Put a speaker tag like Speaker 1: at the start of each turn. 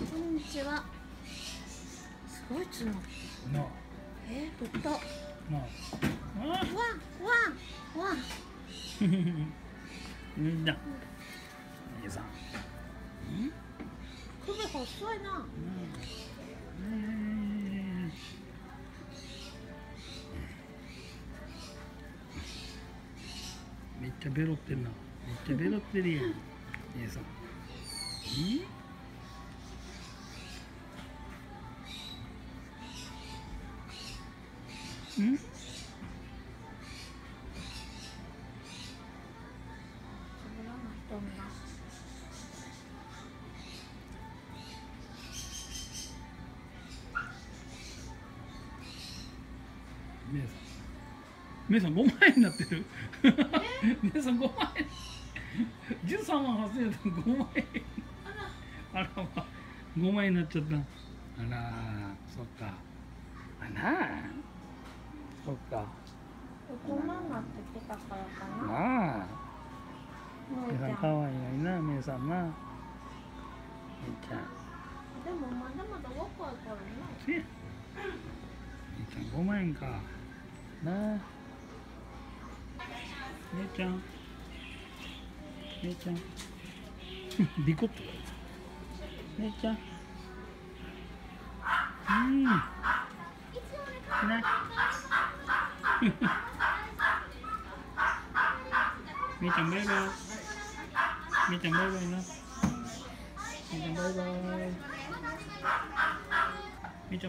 Speaker 1: こんにちは。すごい角
Speaker 2: な
Speaker 1: えー、ぶっと。わわわわ
Speaker 2: うんだ姉さん。
Speaker 1: 首細いな。
Speaker 2: うん。めっちゃベロってんな。めっちゃベロってるやん。姉さん。んん。姉さん。姉さん5万円になってる。姉さん5万円。13万8000円だ5万円。あらまあ。5万円になっちゃった。あらそっか。あらそっか。
Speaker 1: 大人になってきたからかな。
Speaker 2: なあ。
Speaker 1: むーちゃん。
Speaker 2: かわいいな姉さんな。姉ちゃん。
Speaker 1: でもまだまだ若いからね。
Speaker 2: せや。姉ちゃん5万円か。なあ。姉ちゃん。姉ちゃん。リコットだよ姉ちゃん。うん。なみーちゃんバイバイみーちゃんバイバイなみーち